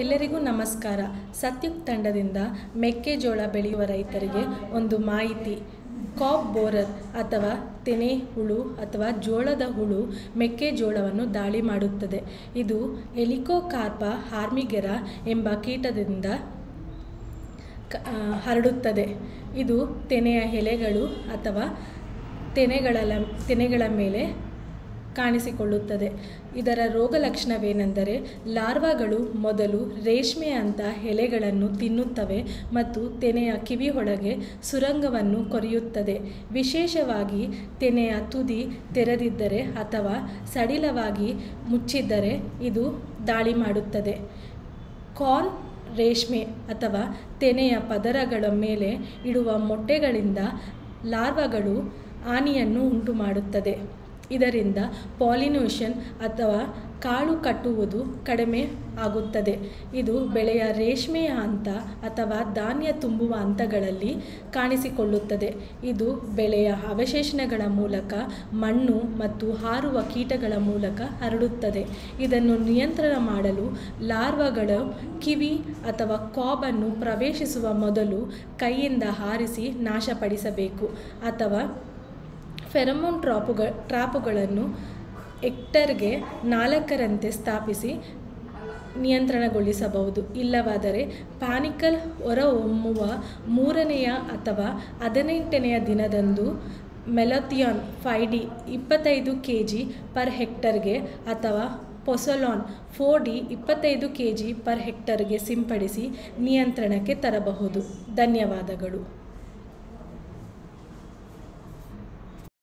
ಎಲ್ಲರಿಗೂ ನಮಸ್ಕಾರ. ಸತ್ಯುಕ್ ತಂಡದಿಂದ ಮೆಕ್ಕೆಜೋಳ ಬೆಳೆಯುವ ರೈತರಿಗೆ ಒಂದು ಮಾಹಿತಿ. ಕಾಪ್ ಬೋರರ್ ಅಥವಾ ತೆನೆ ಹುಳು ಅಥವಾ ಜೋಳದ ಹುಳು ಮೆಕ್ಕೆಜೋಳವನ್ನು ದಾಳಿ ಮಾಡುತ್ತದೆ. ಇದು ಎಲಿಕೋಕಾರ್ಪ ಹಾರ್ಮಿಗೆರ ಎಂಬ ಕೀಟದಿಂದ ಹರಡುತ್ತದೆ. ಇದು ತೆನೆಯ ಎಲೆಗಳು ಅಥವಾ ತೆನೆಗಳ ತೆನೆಗಳ ಮೇಲೆ ಕಾಣಿಸಿಕೊಳ್ಳುತ್ತದೆ. ಇದರ ರೋಗ ಲಕ್ಷಣವೇನೆಂದರೆ ಲಾರ್ವಾಗಳು ಮೊದಲು ರೇಷ್ಮೆಯಂಥ ಎಲೆಗಳನ್ನು ತಿನ್ನುತ್ತವೆ ಮತ್ತು ತೆನೆಯ ಕಿವಿಯೊಳಗೆ ಸುರಂಗವನ್ನು ಕೊರೆಯುತ್ತದೆ. ವಿಶೇಷವಾಗಿ ತೆನೆಯ ತುದಿ ತೆರೆದಿದ್ದರೆ ಅಥವಾ ಸಡಿಲವಾಗಿ ಮುಚ್ಚಿದ್ದರೆ ಇದು ದಾಳಿ ಮಾಡುತ್ತದೆ. ಕಾರ್ನ್ ರೇಷ್ಮೆ ಅಥವಾ ತೆನೆಯ ಪದರಗಳ ಮೇಲೆ ಇಡುವ ಮೊಟ್ಟೆಗಳಿಂದ ಲಾರ್ವಾಗಳು ಹಾನಿಯನ್ನು ಉಂಟುಮಾಡುತ್ತದೆ. ಇದರಿಂದ ಪಾಲಿನೇಷನ್ ಅಥವಾ ಕಾಳು ಕಟ್ಟುವುದು ಕಡಿಮೆ ಆಗುತ್ತದೆ. ಇದು ಬೆಳೆಯ ರೇಷ್ಮೆಯ ಹಂತ ಅಥವಾ ಧಾನ್ಯ ತುಂಬುವ ಹಂತಗಳಲ್ಲಿ ಕಾಣಿಸಿಕೊಳ್ಳುತ್ತದೆ. ಇದು ಬೆಳೆಯ ಅವಶೇಷಣಗಳ ಮೂಲಕ, ಮಣ್ಣು ಮತ್ತು ಹಾರುವ ಕೀಟಗಳ ಮೂಲಕ ಹರಡುತ್ತದೆ. ಇದನ್ನು ನಿಯಂತ್ರಣ ಮಾಡಲು ಲಾರ್ವಾಗಳು ಕಿವಿ ಅಥವಾ ಕಾಬನ್ನು ಪ್ರವೇಶಿಸುವ ಮೊದಲು ಕೈಯಿಂದ ಹಾರಿಸಿ ನಾಶಪಡಿಸಬೇಕು ಅಥವಾ ಫೆರಮೋನ್ ಟ್ರಾಪುಗ, ಟ್ರಾಪುಗಳನ್ನು ಎಕ್ಟರ್ಗೆ ನಾಲ್ಕರಂತೆ ಸ್ಥಾಪಿಸಿ ನಿಯಂತ್ರಣಗೊಳಿಸಬಹುದು. ಇಲ್ಲವಾದರೆ ಪ್ಯಾನಿಕಲ್ ಹೊರಹೊಮ್ಮುವ ಮೂರನೆಯ ಅಥವಾ ಹದಿನೆಂಟನೆಯ ದಿನದಂದು ಮೆಲಥಿಯಾನ್ ಫೈ ಡಿ ಇಪ್ಪತ್ತೈದು ಕೆ ಜಿ ಪರ್ ಹೆಕ್ಟರ್ಗೆ ಅಥವಾ ಪೊಸೊಲಾನ್ ಫೋರ್ ಡಿ ಇಪ್ಪತ್ತೈದು ಕೆ ಜಿ ಪರ್ ಹೆಕ್ಟರ್ಗೆ ಸಿಂಪಡಿಸಿ ನಿಯಂತ್ರಣಕ್ಕೆ ತರಬಹುದು. ಧನ್ಯವಾದಗಳು.